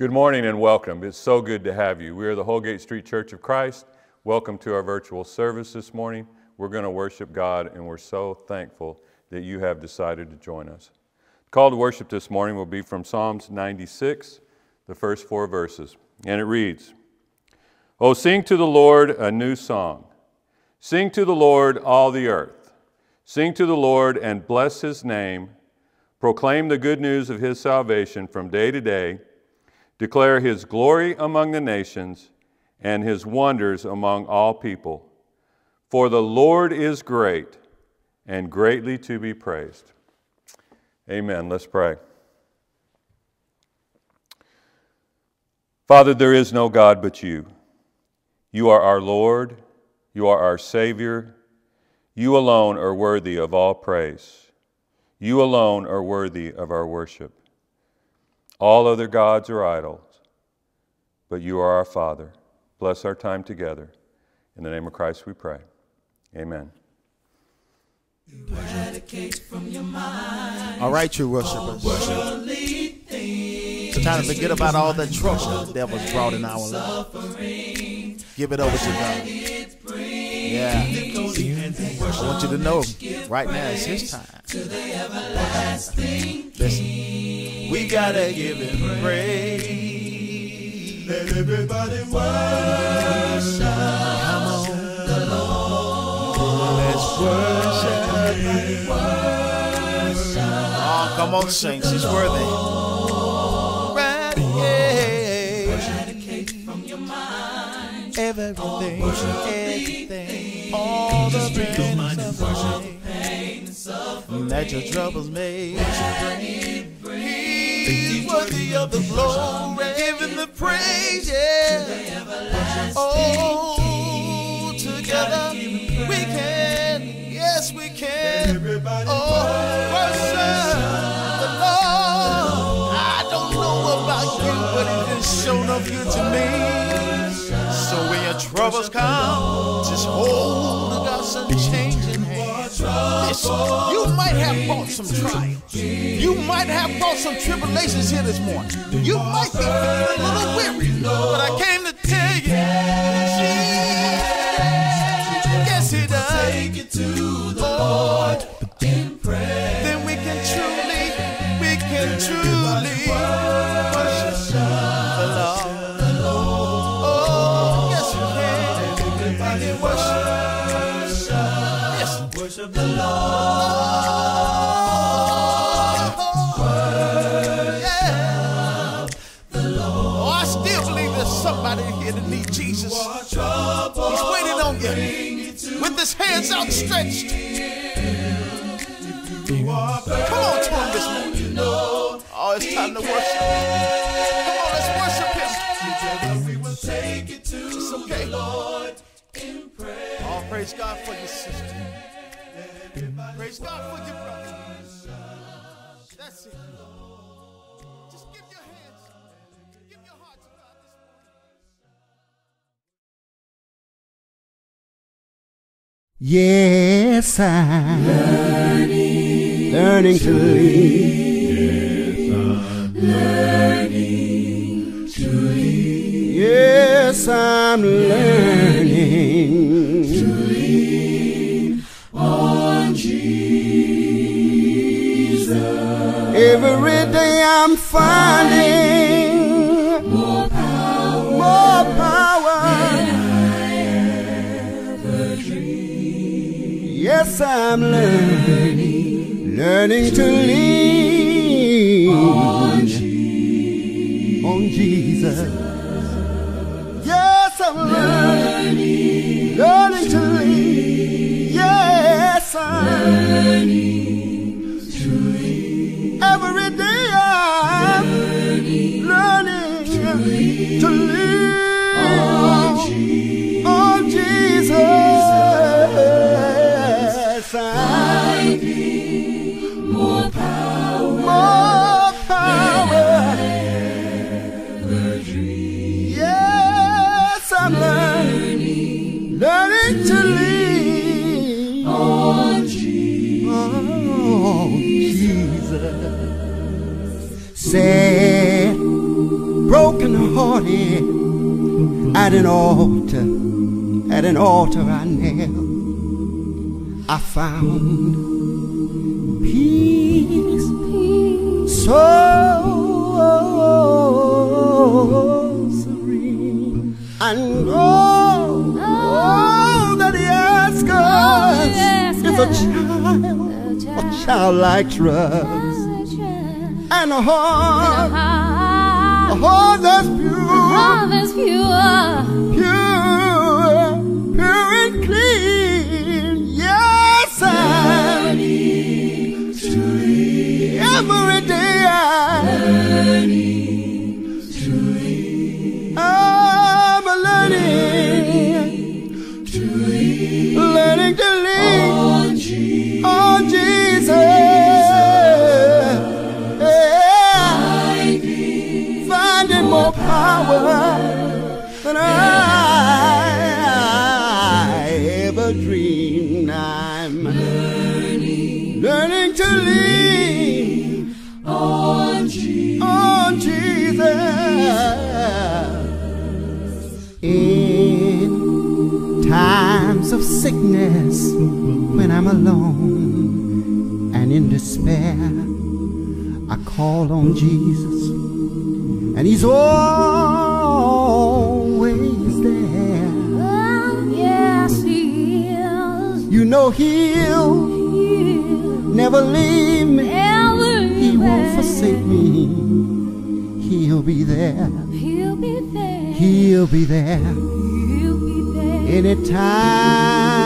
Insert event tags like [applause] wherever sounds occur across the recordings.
Good morning and welcome. It's so good to have you. We are the Holgate Street Church of Christ. Welcome to our virtual service this morning. We're going to worship God, and we're so thankful that you have decided to join us. The call to worship this morning will be from Psalms 96, the first four verses. And it reads Oh, sing to the Lord a new song. Sing to the Lord all the earth. Sing to the Lord and bless his name. Proclaim the good news of his salvation from day to day declare his glory among the nations and his wonders among all people. For the Lord is great and greatly to be praised. Amen. Let's pray. Father, there is no God but you. You are our Lord, you are our Savior. You alone are worthy of all praise. You alone are worthy of our worship. All other gods are idols, but you are our Father. Bless our time together. In the name of Christ we pray. Amen. All right, you worshipers. It's time to forget about all the trouble the devil's brought in our life. Give it over to God. Yeah. I want you to know right now it's his time. Listen. We gotta give him praise. Let everybody worship. Come on. The Lord. Let's worship. Oh, come on, saints. He's worthy. Right, yeah. Everything, everything, all the pain and suffering that your troubles made. He's worthy of the glory, giving the praise, yeah. Oh, together we can, yes we can. Oh, worship the Lord. I don't know about you, but it has shown up good to me. So when your troubles come, just hold the hand. Listen, you might have brought some trials. You might have brought some tribulations here this morning. You might be a little weary, but I came to tell you, Jesus, his hands outstretched. Come on to him this morning. Oh, it's time to worship. Come on, let's worship him. It's okay. Oh, praise God for your sister. Praise God for your brother. That's it. Yes, I'm learning, learning to live. learning to live. Yes, I'm learning to live on Jesus. Every day I'm finding I'm learning, learning to lean on, Jesus. Yes, I'm learning, learning to lean. Yes, I'm learning to lean. Every day I'm learning to lean Sad, broken broken-hearted at an altar, at an altar I knelt. I found peace, so serene, and all, all that He asks us is a child, a childlike trust, and a heart, a heart that's pure, pure, pure and clean. Yes, I every day I of sickness, when I'm alone and in despair, I call on Jesus, and He's always there. Oh, yes, He is. You know He'll never leave me. He won't forsake me. He'll be there. He'll be there. He'll be there He'll be there. Anytime.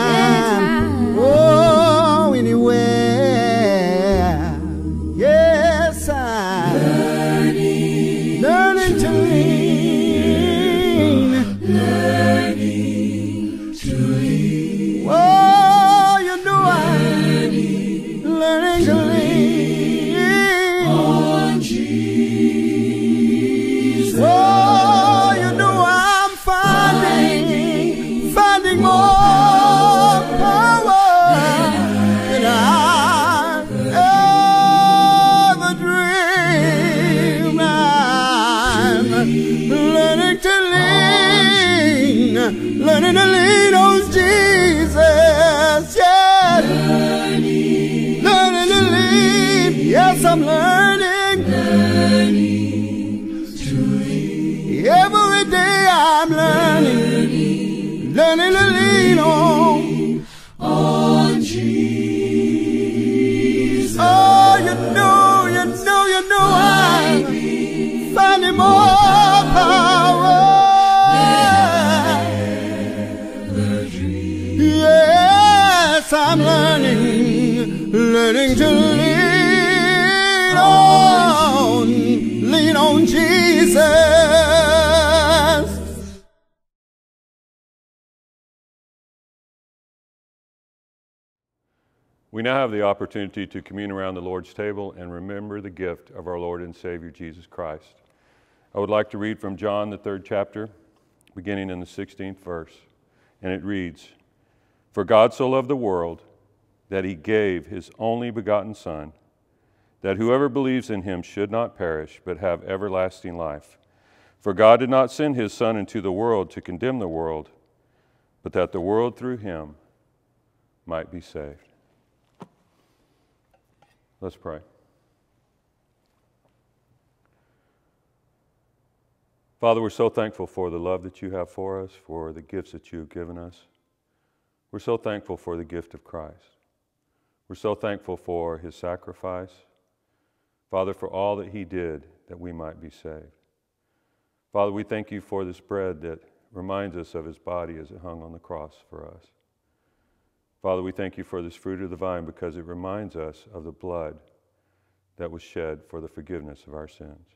Now have the opportunity to commune around the Lord's table and remember the gift of our Lord and Savior Jesus Christ. I would like to read from John, the third chapter, beginning in the 16th verse. And it reads For God so loved the world that he gave his only begotten Son, that whoever believes in him should not perish, but have everlasting life. For God did not send his Son into the world to condemn the world, but that the world through him might be saved. Let's pray. Father, we're so thankful for the love that you have for us, for the gifts that you have given us. We're so thankful for the gift of Christ. We're so thankful for his sacrifice. Father, for all that he did that we might be saved. Father, we thank you for this bread that reminds us of his body as it hung on the cross for us. Father, we thank you for this fruit of the vine because it reminds us of the blood that was shed for the forgiveness of our sins.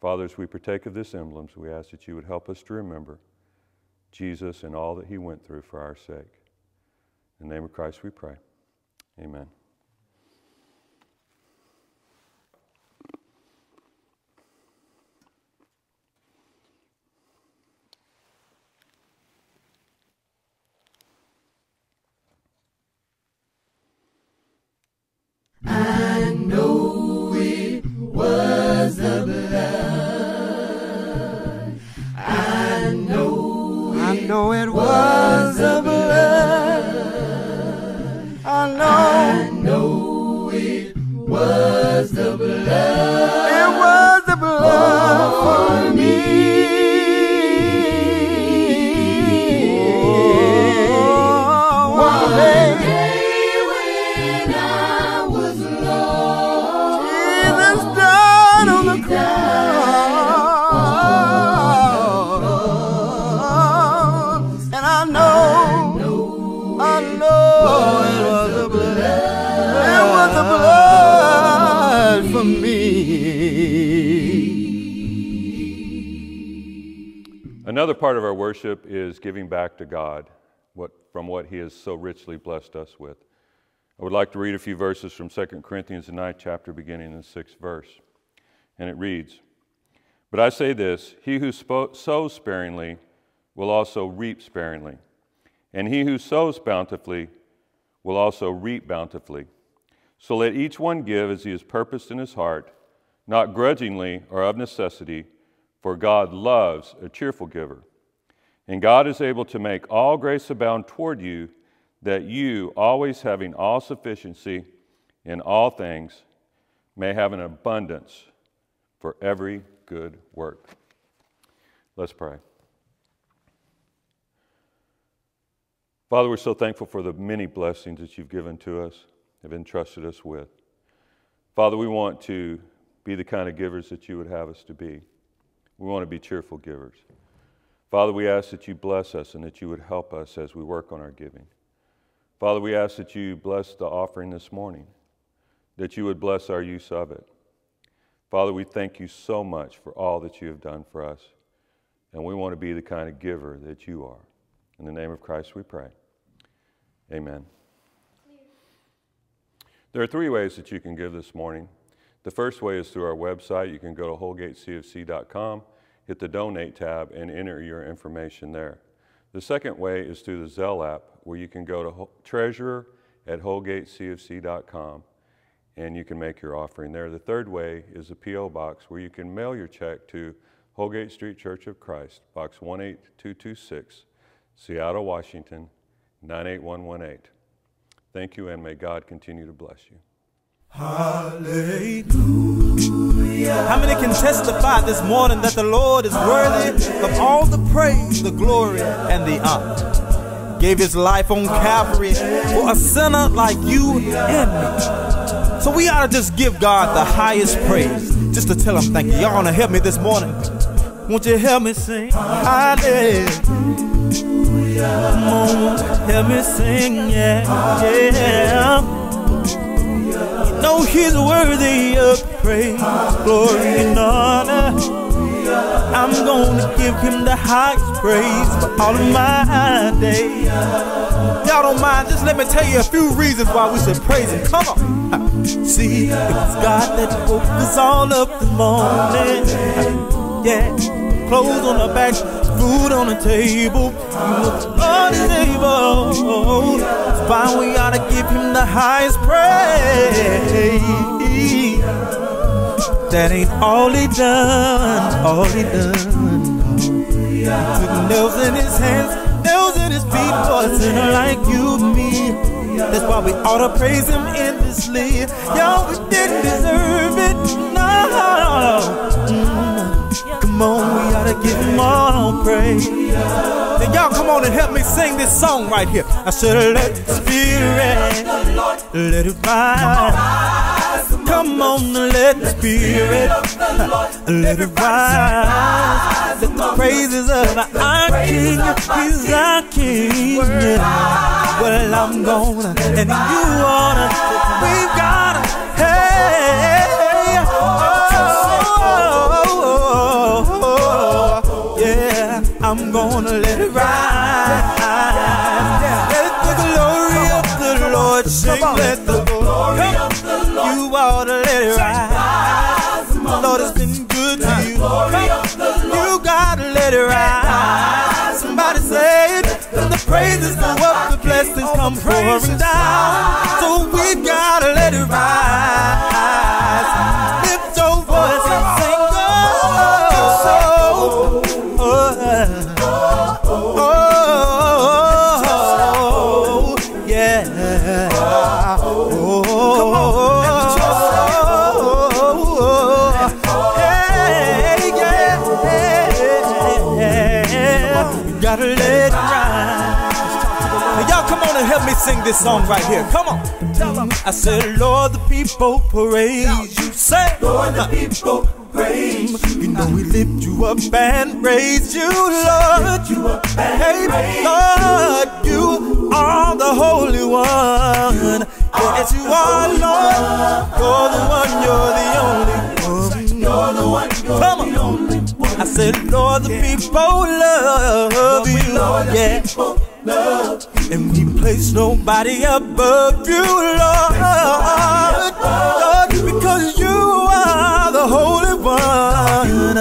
Father, as we partake of this emblems, we ask that you would help us to remember Jesus and all that he went through for our sake. In the name of Christ we pray. Amen. Part of our worship is giving back to God what, from what He has so richly blessed us with. I would like to read a few verses from 2 Corinthians, the ninth chapter, beginning in the sixth verse. And it reads But I say this He who sows sparingly will also reap sparingly, and he who sows bountifully will also reap bountifully. So let each one give as he has purposed in his heart, not grudgingly or of necessity, for God loves a cheerful giver. And God is able to make all grace abound toward you, that you, always having all sufficiency in all things, may have an abundance for every good work. Let's pray. Father, we're so thankful for the many blessings that you've given to us, have entrusted us with. Father, we want to be the kind of givers that you would have us to be. We want to be cheerful givers. Father, we ask that you bless us and that you would help us as we work on our giving. Father, we ask that you bless the offering this morning, that you would bless our use of it. Father, we thank you so much for all that you have done for us, and we want to be the kind of giver that you are. In the name of Christ we pray. Amen. There are three ways that you can give this morning. The first way is through our website. You can go to holgatecfc.com, hit the donate tab, and enter your information there. The second way is through the Zelle app, where you can go to treasurer at holgatecfc.com and you can make your offering there. The third way is a P.O. box where you can mail your check to Holgate Street Church of Christ, Box 18226, Seattle, Washington 98118. Thank you, and may God continue to bless you. How many can testify this morning that the Lord is worthy of all the praise, the glory, and the honor? Gave his life on Calvary for a sinner like you and me. So we ought to just give God the highest praise, just to tell him thank you. Y'all wanna help me this morning? Won't you help me sing? Hallelujah. Come on, help me sing, yeah, yeah know he's worthy of praise, glory, and honor. I'm gonna give him the highest praise for all of my days. Y'all don't mind, just let me tell you a few reasons why we should praise him. Come on. See, it was God that woke us all up this morning. Yeah, clothes on the back, food on the table. Know the Lord is able. That's why we ought to give him the highest praise. That ain't all he done, all he done. Took nails in his hands, nails in his feet for a sinner like you and me. That's why we ought to praise him endlessly. Y'all, we didn't deserve it, no. Come on, we ought to give him all praise. Then y'all come on and help me sing this song right here. I said, let the spirit, let it rise. Come on, let the spirit, let it rise. Let the praises of our King, He's our King. Well, I'm gonna, and you wanna, we gotta, hey, I'm gonna let it rise. Let the glory of the Lord sing, let the glory of the Lord, you ought to let it rise. Lord has been good to you. You gotta let it rise. Somebody say it. When the praises go up, the blessings come pouring down. So we gotta let it rise. Sing this song right here. Come on. Tell 'em. I said, Lord, the people praise you. Say, Lord, the people praise you. You know we lift you up and raise you, Lord. You up hey, Lord, you are the Holy One. Yes, you are, Lord. You're the one. You're the only one. You're the one. You're Come on. the only one. I said, Lord, the people love you. Yeah. And we place nobody above you, Lord. Lord, because you are the Holy One.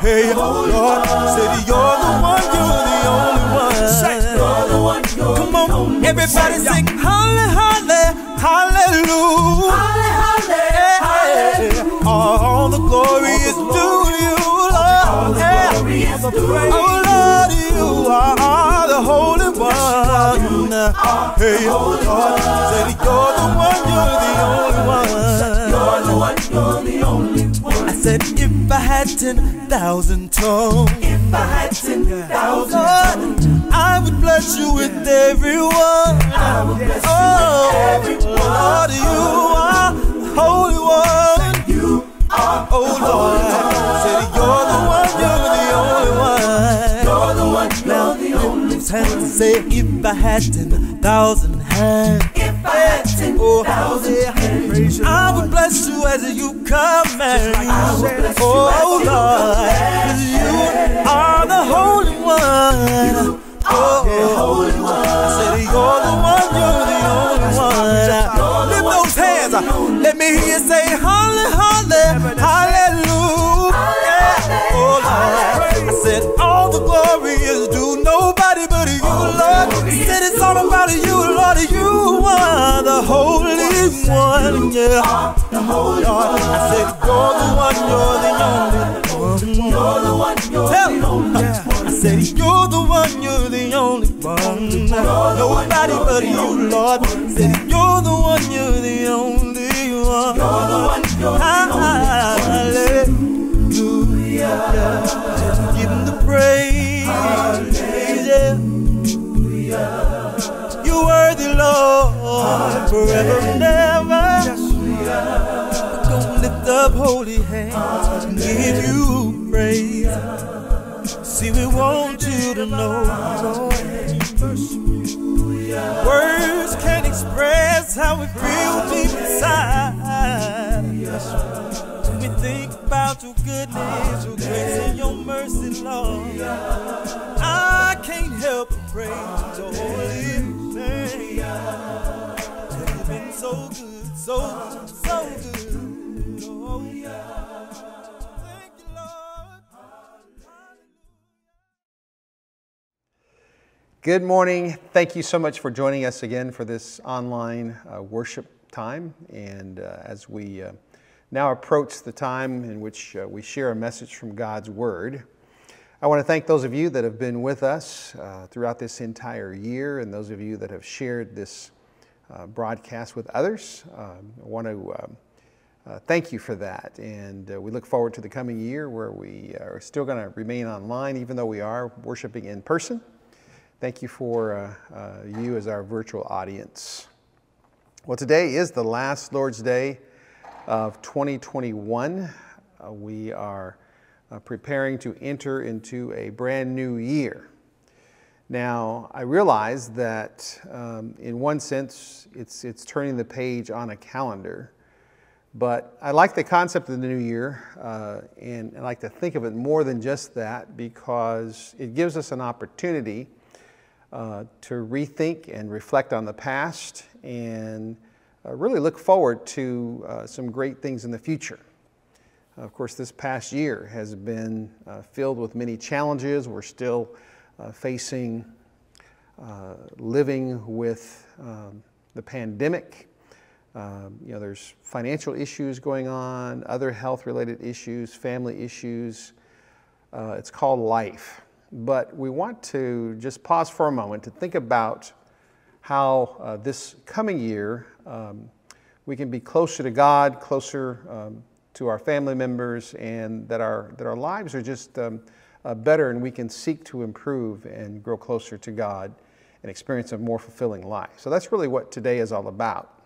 Hey, Lord, said you're the one, you're the only one. Come on, everybody sing hallelujah, hallelujah. hallelujah. All the glory is due you, Lord. All the glory is due Oh, Lord, you are the Holy Hey, oh, you're the one, you're the only one. You're the one, you're the only one. I said if I had 10,000 tongues, if I had 10,000 tongues, I would bless you with everyone. I would bless oh, you with oh, everyone. I had 10,000 hands. If I had 10,000 oh, hands. I would bless you as you come and like Oh, Lord, you One, yeah. Lord, I said you're the one, you're the only one. You're the one, you're the only one. I said you're the one, you're the only one. Nobody but you, Lord. Said you're the one, you're the only one. You're the one, you're the only one. Hallelujah. Give him the praise. Hallelujah. You're worthy, Lord, forever and ever. Up holy hands and give you praise. See, we want you to know. Words can't express how we feel deep inside. When we think about your goodness, your grace, and your mercy, Lord, I can't help but praise your holy name. You've been so good, so good. Good morning. Thank you so much for joining us again for this online uh, worship time. And uh, as we uh, now approach the time in which uh, we share a message from God's Word, I want to thank those of you that have been with us uh, throughout this entire year and those of you that have shared this uh, broadcast with others. Um, I want to um, thank you for that. And we look forward to the coming year where we are still going to remain online, even though we are worshiping in person. Thank you for uh, uh, you as our virtual audience. Well, today is the last Lord's Day of 2021. Uh, we are uh, preparing to enter into a brand new year. Now, I realize that um, in one sense, it's, it's turning the page on a calendar. But I like the concept of the new year, uh, and I like to think of it more than just that because it gives us an opportunity uh, to rethink and reflect on the past and uh, really look forward to uh, some great things in the future. Of course, this past year has been uh, filled with many challenges. We're still uh, facing living with um, the pandemic. Um, you know, there's financial issues going on, other health-related issues, family issues. It's called life. But we want to just pause for a moment to think about how uh, this coming year um, we can be closer to God, closer um, to our family members, and that our, that our lives are just um, uh, better and we can seek to improve and grow closer to God and experience a more fulfilling life. So that's really what today is all about.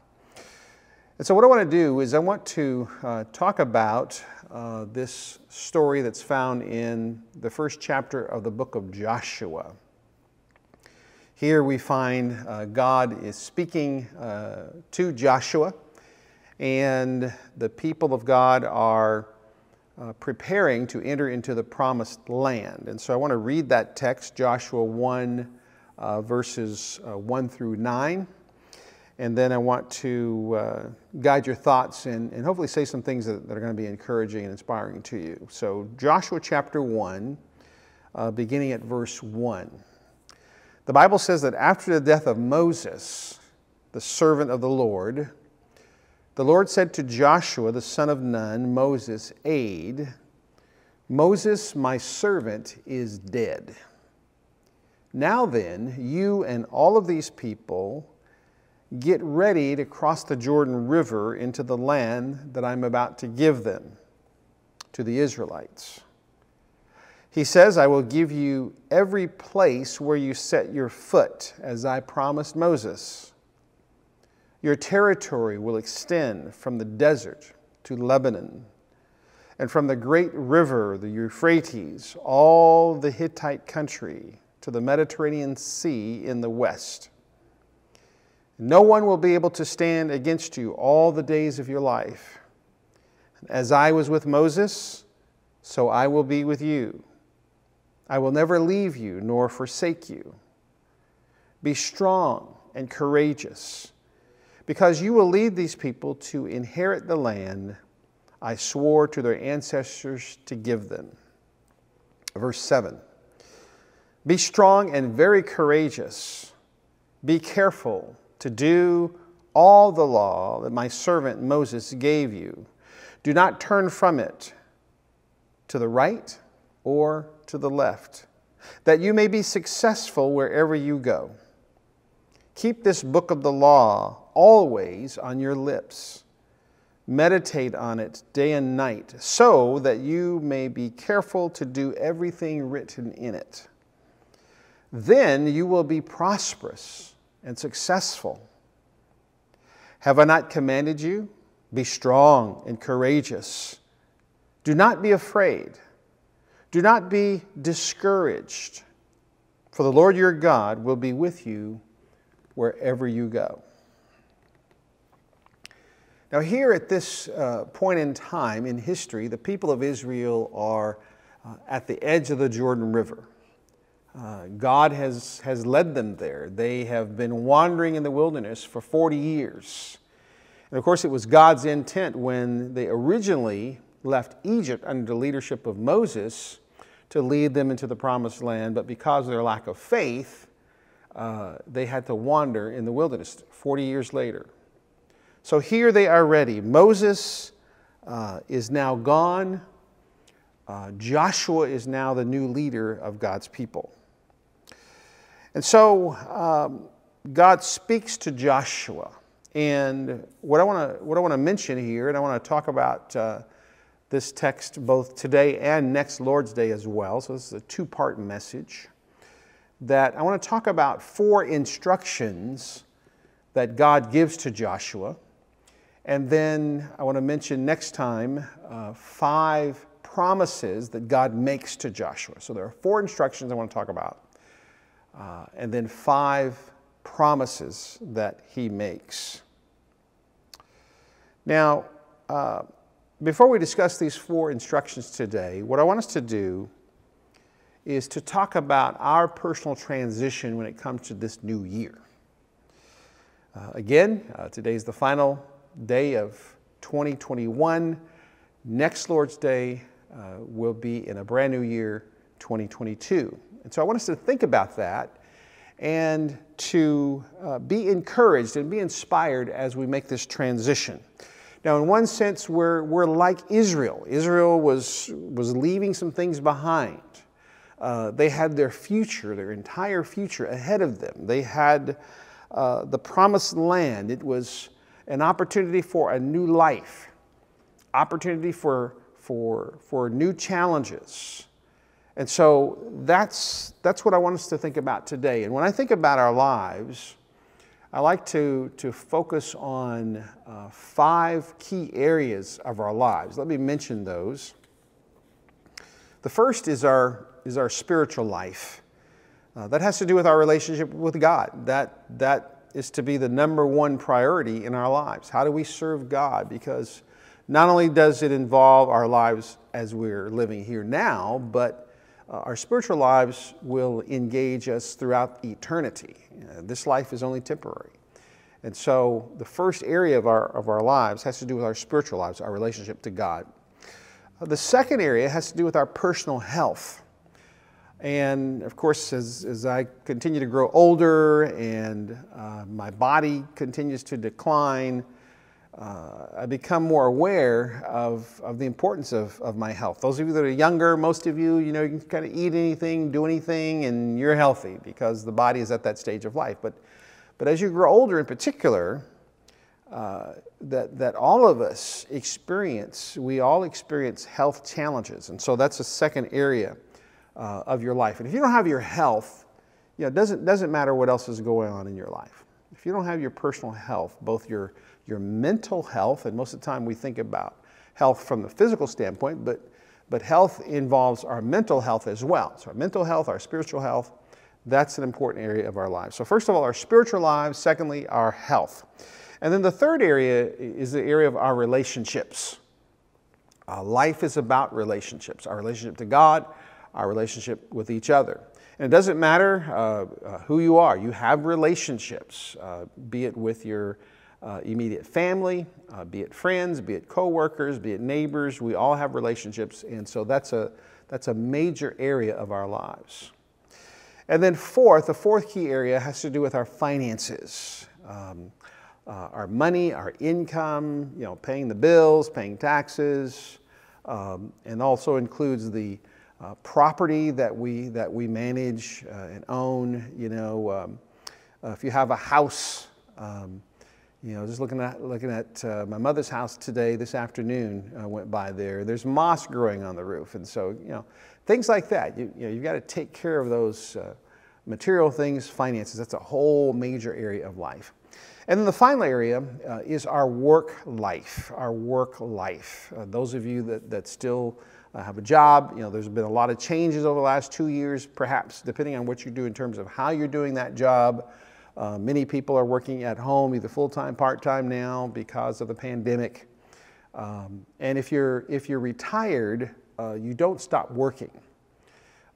And so, what I want to do is, I want to uh, talk about uh, this story that's found in the first chapter of the book of Joshua. Here we find uh, God is speaking uh, to Joshua, and the people of God are uh, preparing to enter into the promised land. And so I want to read that text, Joshua 1, uh, verses uh, 1 through 9. And then I want to uh, guide your thoughts and, and hopefully say some things that, that, are going to be encouraging and inspiring to you. So, Joshua chapter 1, uh, beginning at verse 1. The Bible says that after the death of Moses, the servant of the Lord, the Lord said to Joshua, the son of Nun, Moses' aide, Moses, my servant, is dead. Now then, you and all of these people get ready to cross the Jordan River into the land that I'm about to give them, to the Israelites. He says, I will give you every place where you set your foot, as I promised Moses. Your territory will extend from the desert to Lebanon, and from the great river, the Euphrates, all the Hittite country to the Mediterranean Sea in the west. No one will be able to stand against you all the days of your life. As I was with Moses, so I will be with you. I will never leave you nor forsake you. Be strong and courageous because you will lead these people to inherit the land I swore to their ancestors to give them. Verse 7 Be strong and very courageous. Be careful to do all the law that my servant Moses gave you. Do not turn from it to the right or to the left, that you may be successful wherever you go. Keep this book of the law always on your lips. Meditate on it day and night, so that you may be careful to do everything written in it. Then you will be prosperous and successful. Have I not commanded you? Be strong and courageous. Do not be afraid. Do not be discouraged, for the Lord your God will be with you wherever you go. Now, here at this uh, point in time in history, the people of Israel are uh, at the edge of the Jordan River. Uh, God has, has led them there. They have been wandering in the wilderness for 40 years. And of course, it was God's intent when they originally left Egypt under the leadership of Moses to lead them into the promised land, but because of their lack of faith, uh, they had to wander in the wilderness 40 years later. So here they are ready. Moses uh, is now gone. Uh, Joshua is now the new leader of God's people. And so um, God speaks to Joshua. And what I want to what I want to mention here, and I want to talk about uh, this text both today and next Lord's Day as well. So this is a two-part message. That I want to talk about four instructions that God gives to Joshua and then I want to mention next time uh, five promises that God makes to Joshua. So there are four instructions I want to talk about, uh, and then five promises that he makes. Now, uh, before we discuss these four instructions today, what I want us to do is to talk about our personal transition when it comes to this new year. Uh, again, uh, is the final day of 2021. Next Lord's Day uh, will be in a brand new year, 2022. And so I want us to think about that and to uh, be encouraged and be inspired as we make this transition. Now, in one sense, we're, we're like Israel. Israel was, was leaving some things behind. Uh, they had their future, their entire future ahead of them. They had uh, the promised land. It was an opportunity for a new life, opportunity for, for, for new challenges. And so that's, that's what I want us to think about today. And when I think about our lives, I like to, to focus on uh, five key areas of our lives. Let me mention those. The first is our, is our spiritual life. Uh, that has to do with our relationship with God. That, that is to be the number one priority in our lives. How do we serve God? Because not only does it involve our lives as we're living here now, but uh, our spiritual lives will engage us throughout eternity. Uh, this life is only temporary. And so the first area of our, of our lives has to do with our spiritual lives, our relationship to God. Uh, the second area has to do with our personal health. And of course, as, as I continue to grow older and uh, my body continues to decline, uh, I become more aware of, of the importance of, of my health. Those of you that are younger, most of you, you know, you can kind of eat anything, do anything, and you're healthy because the body is at that stage of life. But, but as you grow older in particular, uh, that, that all of us experience, we all experience health challenges. And so that's a second area uh, of your life. And if you don't have your health, you know, it doesn't, doesn't matter what else is going on in your life. If you don't have your personal health, both your, your mental health, and most of the time we think about health from the physical standpoint, but, but health involves our mental health as well. So our mental health, our spiritual health, that's an important area of our lives. So first of all, our spiritual lives. Secondly, our health. And then the third area is the area of our relationships. Uh, life is about relationships, our relationship to God, our relationship with each other. And it doesn't matter uh, uh, who you are, you have relationships, uh, be it with your uh, immediate family, uh, be it friends, be it coworkers, be it neighbors. We all have relationships, and so that's a, that's a major area of our lives. And then, fourth, the fourth key area has to do with our finances. Um, uh, our money, our income, you know, paying the bills, paying taxes, um, and also includes the uh, property that we, that we manage uh, and own. You know, um, uh, if you have a house, um, you know, just looking at, looking at uh, my mother's house today, this afternoon, I went by there. There's moss growing on the roof. And so, you know, things like that. You, you know, you've got to take care of those uh, material things, finances. That's a whole major area of life. And then the final area uh, is our work life, our work life. Uh, those of you that, that still uh, have a job. You know, there's been a lot of changes over the last two years, perhaps depending on what you do in terms of how you're doing that job. Uh, many people are working at home, either full-time, part-time now because of the pandemic. Um, and if you're, if you're retired, uh, you don't stop working.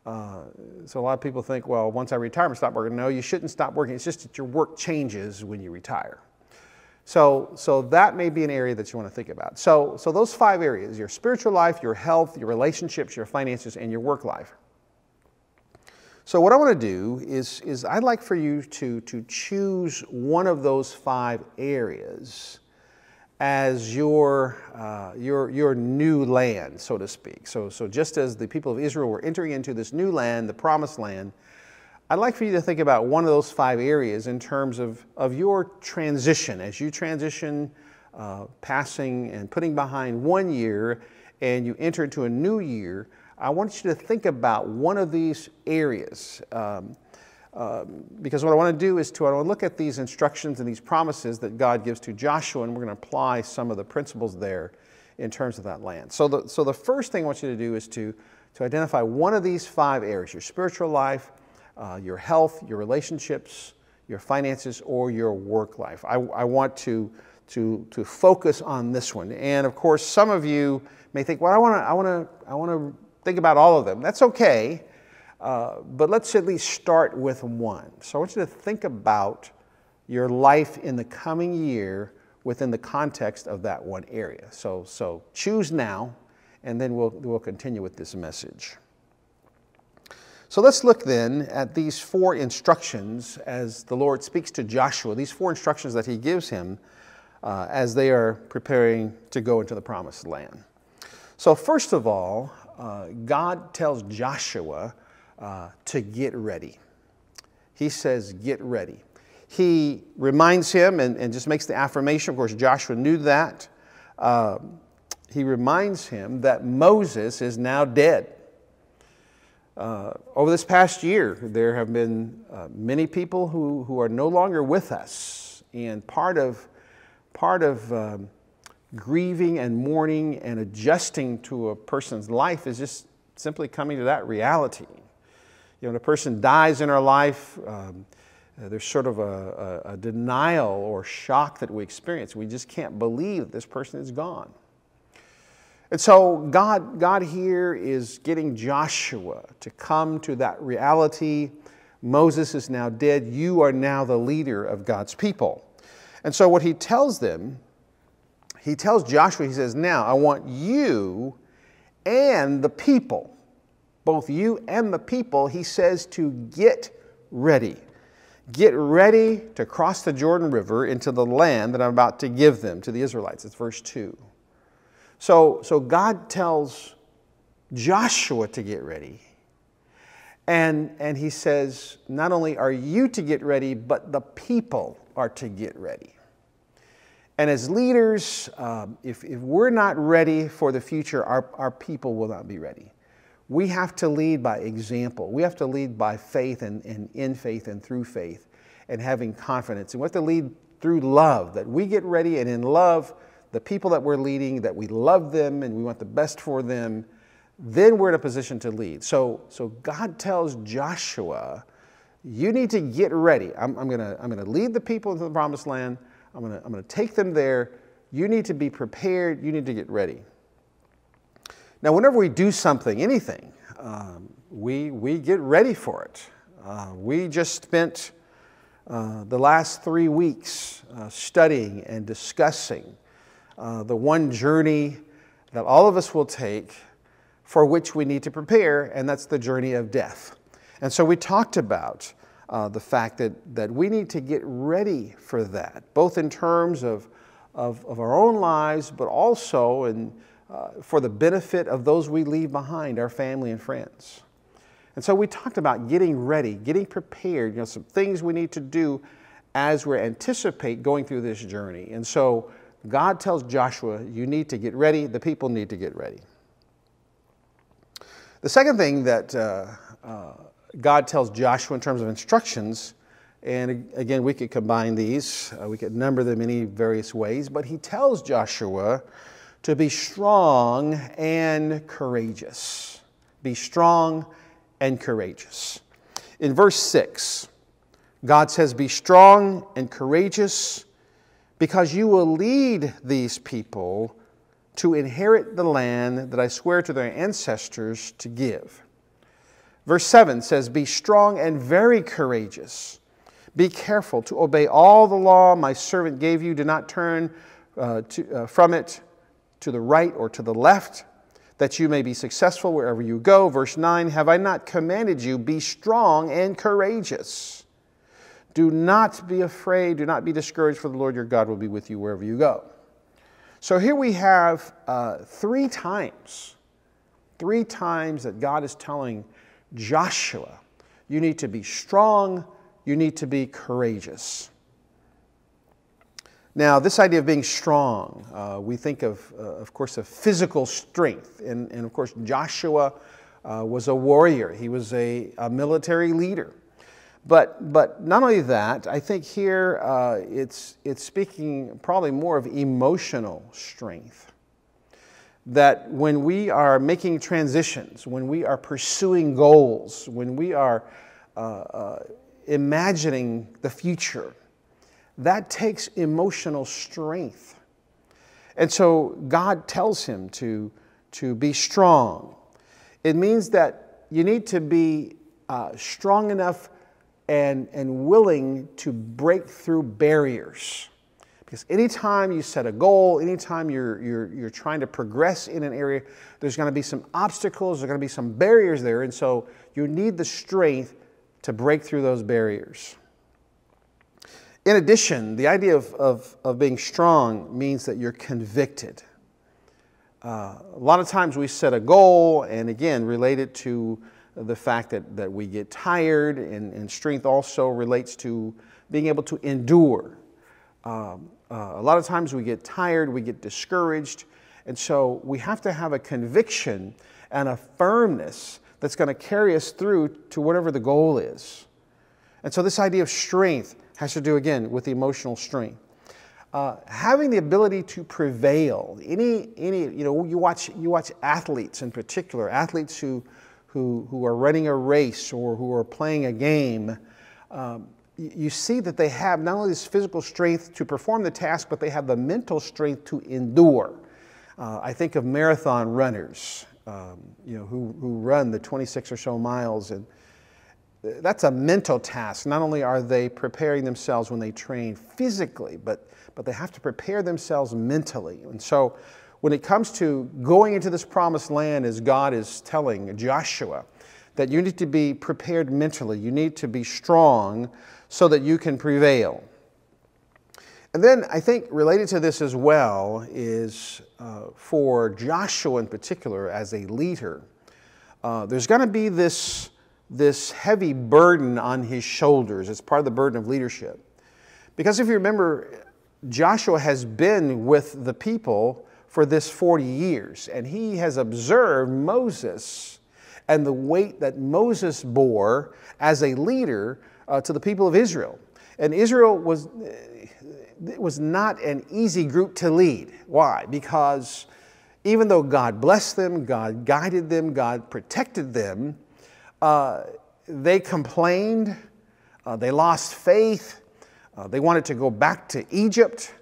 Uh, so a lot of people think, well, once I retire, I stop working. No, you shouldn't stop working. It's just that your work changes when you retire. So, so that may be an area that you want to think about. So, so those five areas, your spiritual life, your health, your relationships, your finances, and your work life. So what I want to do is, is I'd like for you to, to choose one of those five areas as your, uh, your, your new land, so to speak. So, so just as the people of Israel were entering into this new land, the promised land, I'd like for you to think about one of those five areas in terms of, of your transition as you transition, uh, passing and putting behind one year and you enter into a new year. I want you to think about one of these areas. Um, uh, because what I want to do is to I want to look at these instructions and these promises that God gives to Joshua, and we're going to apply some of the principles there in terms of that land. So the, so the first thing I want you to do is to, to identify one of these five areas your spiritual life, uh, your health, your relationships, your finances, or your work life. I, I want to, to, to focus on this one. And of course, some of you may think, well, I want to I wanna, I wanna think about all of them. That's okay, uh, but let's at least start with one. So I want you to think about your life in the coming year within the context of that one area. So, so choose now, and then we'll, we'll continue with this message. So let's look then at these four instructions as the Lord speaks to Joshua, these four instructions that he gives him uh, as they are preparing to go into the promised land. So, first of all, uh, God tells Joshua uh, to get ready. He says, Get ready. He reminds him and, and just makes the affirmation. Of course, Joshua knew that. Uh, he reminds him that Moses is now dead. Uh, over this past year, there have been uh, many people who, who are no longer with us. And part of, part of um, grieving and mourning and adjusting to a person's life is just simply coming to that reality. You know, when a person dies in our life, um, uh, there's sort of a, a, a denial or shock that we experience. We just can't believe this person is gone. And so God, God here is getting Joshua to come to that reality. Moses is now dead. You are now the leader of God's people. And so what he tells them, he tells Joshua, he says, Now I want you and the people, both you and the people, he says to get ready. Get ready to cross the Jordan River into the land that I'm about to give them to the Israelites. It's verse 2. So, so God tells Joshua to get ready. And, and he says, not only are you to get ready, but the people are to get ready. And as leaders, um, if, if we're not ready for the future, our, our people will not be ready. We have to lead by example. We have to lead by faith and, and in faith and through faith and having confidence. And we have to lead through love, that we get ready and in love, the people that we're leading, that we love them and we want the best for them, then we're in a position to lead. So, so God tells Joshua, you need to get ready. I'm, I'm going to I'm gonna lead the people into the promised land. I'm going to I'm to take them there. You need to be prepared. You need to get ready. Now, whenever we do something, anything, um, we, we get ready for it. Uh, we just spent uh, the last three weeks uh, studying and discussing uh, the one journey that all of us will take for which we need to prepare, and that's the journey of death. And so we talked about uh, the fact that, that we need to get ready for that, both in terms of, of, of our own lives, but also in, uh, for the benefit of those we leave behind, our family and friends. And so we talked about getting ready, getting prepared, you know, some things we need to do as we anticipate going through this journey. And so God tells Joshua, you need to get ready, the people need to get ready. The second thing that uh, uh, God tells Joshua in terms of instructions, and again, we could combine these, uh, we could number them any various ways, but he tells Joshua to be strong and courageous. Be strong and courageous. In verse 6, God says, Be strong and courageous because you will lead these people to inherit the land that I swear to their ancestors to give. Verse 7 says, Be strong and very courageous. Be careful to obey all the law my servant gave you. Do not turn uh, to, uh, from it to the right or to the left, that you may be successful wherever you go. Verse 9 Have I not commanded you, be strong and courageous? Do not be afraid, do not be discouraged, for the Lord your God will be with you wherever you go. So here we have uh, three times, three times that God is telling Joshua, you need to be strong, you need to be courageous. Now, this idea of being strong, uh, we think of, uh, of course, of physical strength. And, and of course, Joshua uh, was a warrior, he was a, a, military leader. But, but not only that, I think here uh, it's, it's speaking probably more of emotional strength. That when we are making transitions, when we are pursuing goals, when we are uh, uh, imagining the future, that takes emotional strength. And so God tells him to, to be strong. It means that you need to be uh, strong enough and, and willing to break through barriers. Because anytime you set a goal, anytime you're, you're, you're trying to progress in an area, there's going to be some obstacles, there's going to be some barriers there. And so you need the strength to break through those barriers. In addition, the idea of, of, of being strong means that you're convicted. Uh, a lot of times we set a goal, and again, related to the fact that, that we get tired, and, and strength also relates to being able to endure. Um, uh, a lot of times we get tired, we get discouraged, and so we have to have a conviction and a firmness that's going to carry us through to whatever the goal is. And so, this idea of strength has to do again with the emotional strength. Uh, having the ability to prevail. Any, any, you know, you watch, you watch athletes in particular, athletes who, who, who are running a race or who are playing a game. Um, you see that they have not only this physical strength to perform the task, but they have the mental strength to endure. Uh, I think of marathon runners, um, you know, who, who run the 26 or so miles, and that's a mental task. Not only are they preparing themselves when they train physically, but, but they have to prepare themselves mentally. And so when it comes to going into this promised land, as God is telling Joshua, that you need to be prepared mentally, you need to be strong so that you can prevail. And then I think related to this as well is uh, for Joshua in particular as a leader, uh, there's going to be this, this heavy burden on his shoulders. It's part of the burden of leadership. Because if you remember, Joshua has been with the people for this 40 years, and he has observed Moses and the weight that Moses bore as a leader uh, to the people of Israel. And Israel was, was not an easy group to lead. Why? Because even though God blessed them, God guided them, God protected them, uh, they complained, uh, they lost faith, uh, they wanted to go back to Egypt.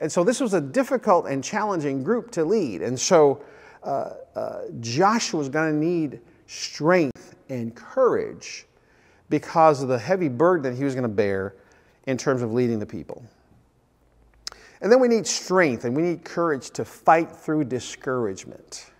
And so this was a difficult and challenging group to lead. And so uh, uh, Joshua was going to need strength and courage because of the heavy burden that he was going to bear in terms of leading the people. And then we need strength and we need courage to fight through discouragement.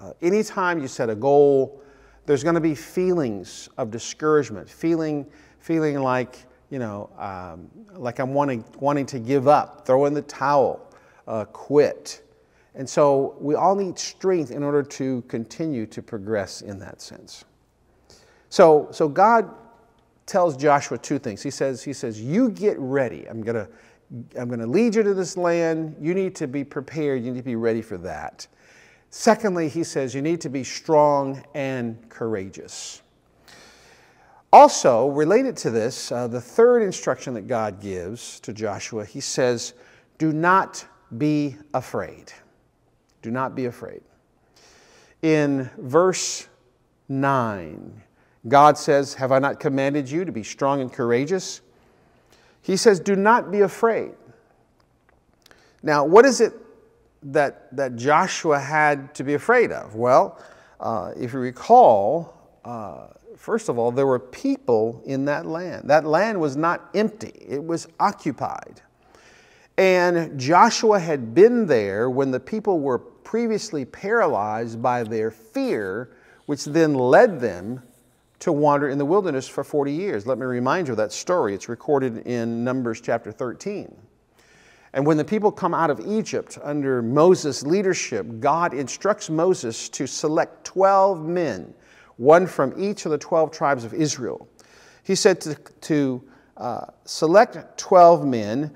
Uh, anytime you set a goal, there's going to be feelings of discouragement, feeling, feeling like, you know, um, like I'm wanting, wanting to give up, throw in the towel, uh, quit. And so we all need strength in order to continue to progress in that sense. So, so God tells Joshua two things. He says, he says, you get ready. I'm going to I'm going to lead you to this land. You need to be prepared. You need to be ready for that. Secondly, he says you need to be strong and courageous. Also, related to this, uh, the third instruction that God gives to Joshua, he says, Do not be afraid. Do not be afraid. In verse 9, God says, Have I not commanded you to be strong and courageous? He says, Do not be afraid. Now, what is it that, that Joshua had to be afraid of? Well, uh, if you recall, uh, first of all, there were people in that land. That land was not empty, it was occupied. And Joshua had been there when the people were previously paralyzed by their fear, which then led them to wander in the wilderness for 40 years. Let me remind you of that story. It's recorded in Numbers chapter 13. And when the people come out of Egypt under Moses' leadership, God instructs Moses to select 12 men, one from each of the 12 tribes of Israel. He said to, to uh, select 12 men,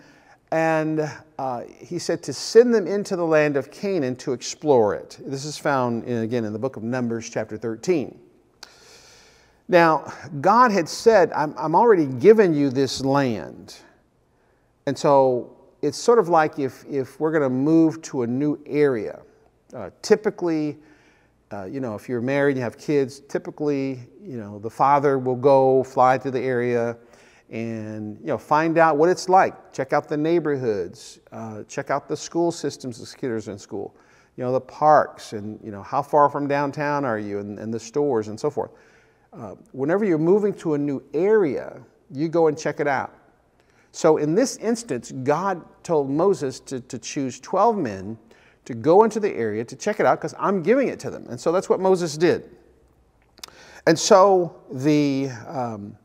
and uh, he said to send them into the land of Canaan to explore it. This is found, in, again, in the book of Numbers, chapter 13. Now, God had said, I'm, I'm already given you this land. And so it's sort of like if, if we're going to move to a new area. Uh, typically, uh, you know, if you're married and you have kids, typically, you know, the father will go fly to the area and, you know, find out what it's like. Check out the neighborhoods, uh, check out the school systems the kids are in school, you know, the parks and, you know, how far from downtown are you and, and the stores and so forth uh, whenever you're moving to a new area, you go and check it out. So in this instance, God told Moses to, to choose 12 men to go into the area to check it out because I'm giving it to them. And so that's what Moses did. And so the, um,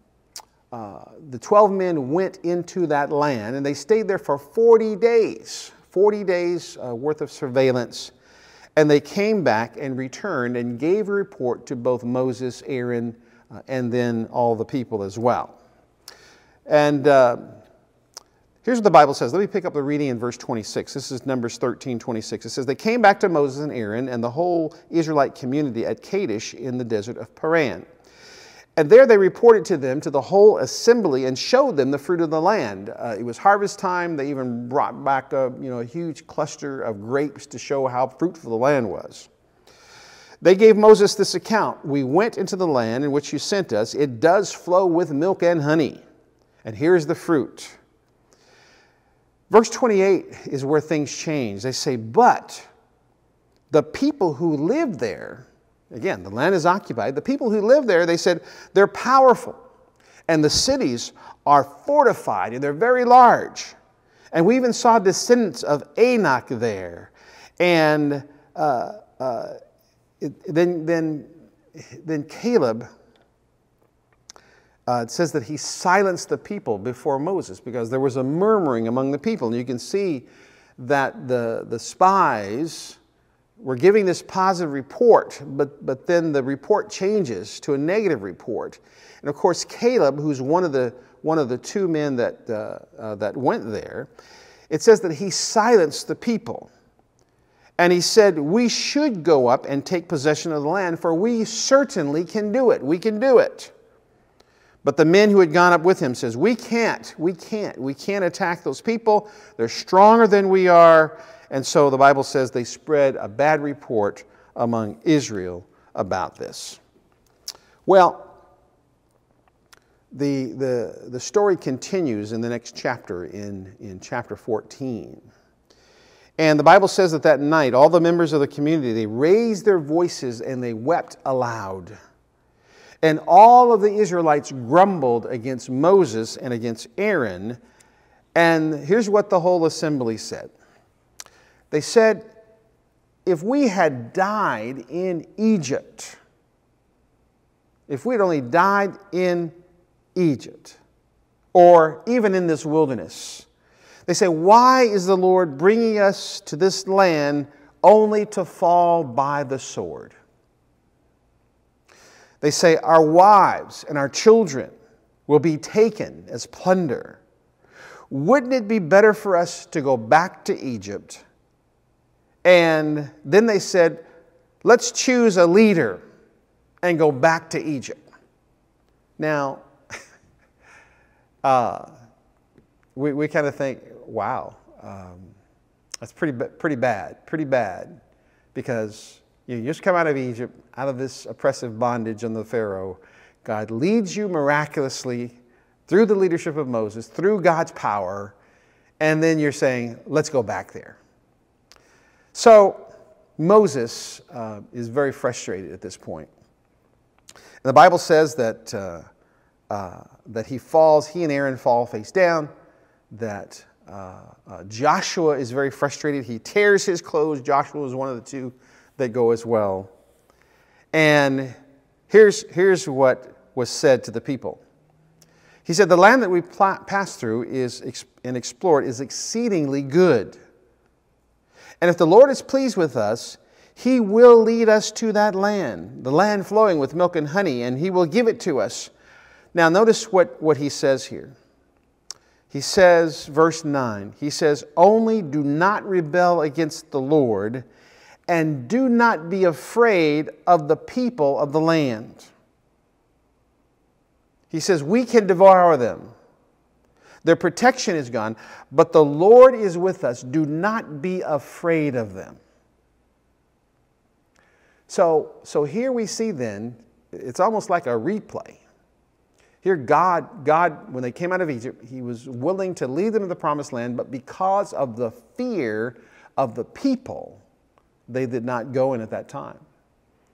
uh, the 12 men went into that land and they stayed there for 40 days, 40 days uh, worth of surveillance. And they came back and returned and gave a report to both Moses, Aaron, uh, and then all the people as well. And uh, here's what the Bible says. Let me pick up the reading in verse 26. This is Numbers 13, 26. It says, They came back to Moses and Aaron and the whole Israelite community at Kadesh in the desert of Paran. And there they reported to them, to the whole assembly, and showed them the fruit of the land. Uh, it was harvest time. They even brought back a, you know, a huge cluster of grapes to show how fruitful the land was. They gave Moses this account We went into the land in which you sent us. It does flow with milk and honey. And here's the fruit. Verse 28 is where things change. They say, But the people who live there, again, the land is occupied, the people who live there, they said, they're powerful. And the cities are fortified and they're very large. And we even saw descendants of Anak there. And uh, uh, it, then, then, then Caleb uh, it says that he silenced the people before Moses because there was a murmuring among the people. And you can see that the, the spies were giving this positive report, but, but then the report changes to a negative report. And of course, Caleb, who's one of the, one of the two men that, uh, uh, that went there, it says that he silenced the people. And he said, We should go up and take possession of the land, for we certainly can do it. We can do it. But the men who had gone up with him says, "We can't. We can't. We can't attack those people. They're stronger than we are." And so the Bible says they spread a bad report among Israel about this. Well, the, the, the story continues in the next chapter, in, in chapter 14. And the Bible says that that night, all the members of the community, they raised their voices and they wept aloud. And all of the Israelites grumbled against Moses and against Aaron. And here's what the whole assembly said They said, If we had died in Egypt, if we had only died in Egypt, or even in this wilderness, they say, Why is the Lord bringing us to this land only to fall by the sword? They say, Our wives and our children will be taken as plunder. Wouldn't it be better for us to go back to Egypt? And then they said, Let's choose a leader and go back to Egypt. Now, [laughs] uh, we, we kind of think, wow, um, that's pretty, pretty bad, pretty bad, because you just come out of Egypt, out of this oppressive bondage under Pharaoh. God leads you miraculously through the leadership of Moses, through God's power, and then you're saying, let's go back there. So Moses uh, is very frustrated at this point. And the Bible says that, uh, uh, that he falls, he and Aaron fall face down, that uh, uh, Joshua is very frustrated. He tears his clothes. Joshua is one of the two that go as well. And here's, here's what was said to the people. He said, The land that we passed through is, and explored is exceedingly good. And if the Lord is pleased with us, he will lead us to that land, the land flowing with milk and honey, and He will give it to us. Now, notice what, what He says here. He says, verse 9, He says, Only do not rebel against the Lord and do not be afraid of the people of the land. He says, We can devour them. Their protection is gone, but the Lord is with us. Do not be afraid of them. So, so here we see then, it's almost like a replay. Here, God, God, when they came out of Egypt, He was willing to lead them to the promised land, but because of the fear of the people, they did not go in at that time.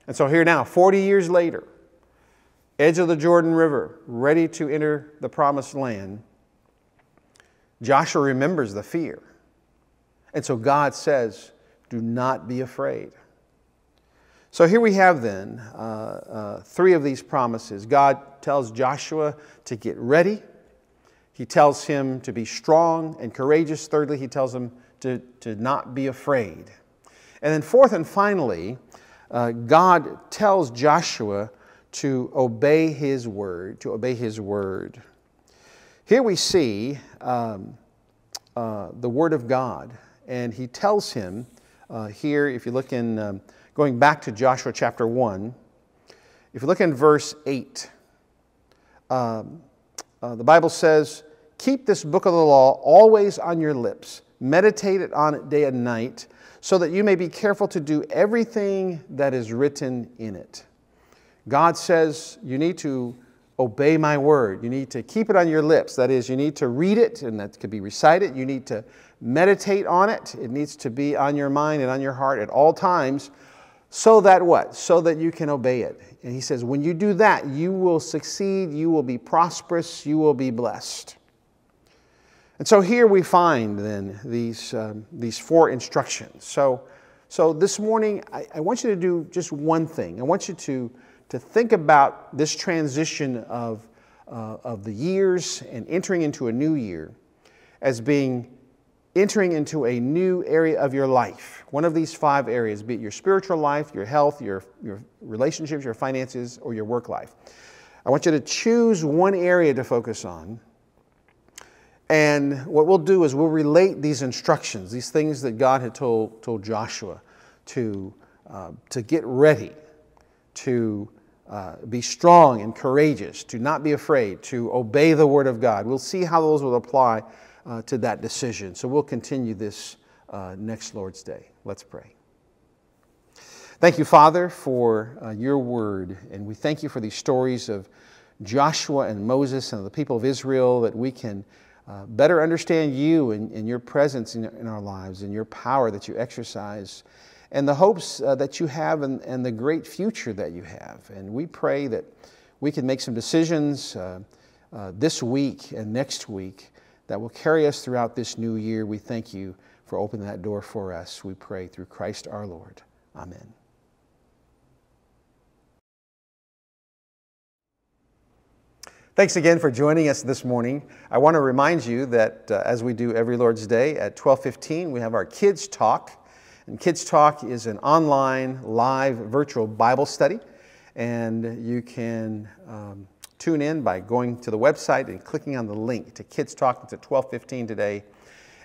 And so here now, 40 years later, edge of the Jordan River, ready to enter the promised land, Joshua remembers the fear. And so God says, Do not be afraid. So here we have then uh, uh, three of these promises. God tells Joshua to get ready. He tells him to be strong and courageous. Thirdly, he tells him to, to not be afraid. And then, fourth and finally, uh, God tells Joshua to obey his word, to obey his word. Here we see um, uh, the word of God, and he tells him uh, here, if you look in, um, going back to Joshua chapter 1, if you look in verse 8, um, uh, the Bible says, Keep this book of the law always on your lips, meditate it on it day and night, so that you may be careful to do everything that is written in it. God says you need to obey my word. You need to keep it on your lips. That is, you need to read it, and that could be recited. You need to meditate on it. It needs to be on your mind and on your heart at all times. So that what? So that you can obey it. And he says, when you do that, you will succeed, you will be prosperous, you will be blessed. And so here we find then these, um, these four instructions. So, so this morning, I, I want you to do just one thing. I want you to to think about this transition of, uh, of the years and entering into a new year as being entering into a new area of your life. One of these five areas, be it your spiritual life, your health, your, your relationships, your finances, or your work life. I want you to choose one area to focus on. And what we'll do is we'll relate these instructions, these things that God had told, told Joshua to, uh, to get ready, to uh, be strong and courageous, to not be afraid, to obey the Word of God. We'll see how those will apply uh, to that decision. So we'll continue this uh, next Lord's Day. Let's pray. Thank you, Father, for uh, your Word, and we thank you for these stories of Joshua and Moses and the people of Israel that we can uh, better understand you and, and your presence in, in, our lives and your power that you exercise and the hopes uh, that you have and, and, the great future that you have. And we pray that we can make some decisions uh, uh, this week and next week that will carry us throughout this new year. We thank you for opening that door for us. We pray through Christ our Lord. Amen. Thanks again for joining us this morning. I want to remind you that uh, as we do every Lord's Day at 12:15, we have our kids talk. And Kids Talk is an online, live, virtual Bible study. And you can um, tune in by going to the website and clicking on the link to Kids Talk. It's at 12:15 today.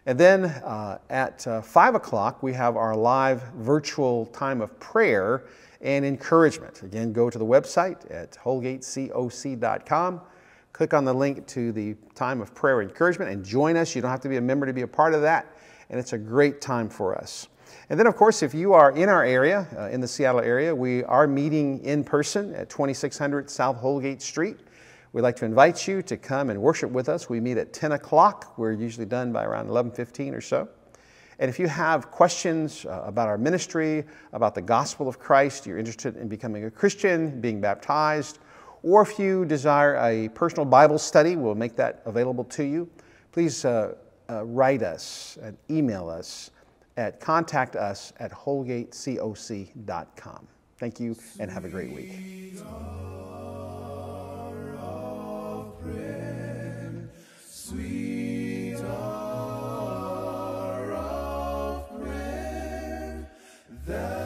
And then uh, at uh, 5 o'clock, we have our live virtual time of prayer and encouragement. Again, go to the website at holgatecoc.com, click on the link to the time of prayer encouragement, and join us. You don't have to be a member to be a part of that, and it's a great time for us. And then, of course, if you are in our area, uh, in the Seattle area, we are meeting in person at 2600 South Holgate Street. We'd like to invite you to come and worship with us. We meet at 10 o'clock. We're usually done by around 11:15 or so. And if you have questions uh, about our ministry, about the gospel of Christ, you're interested in becoming a Christian, being baptized, or if you desire a personal Bible study, we'll make that available to you. Please uh, uh, write us and email us at contact us at holgatecoc.com. Thank you and have a great week. that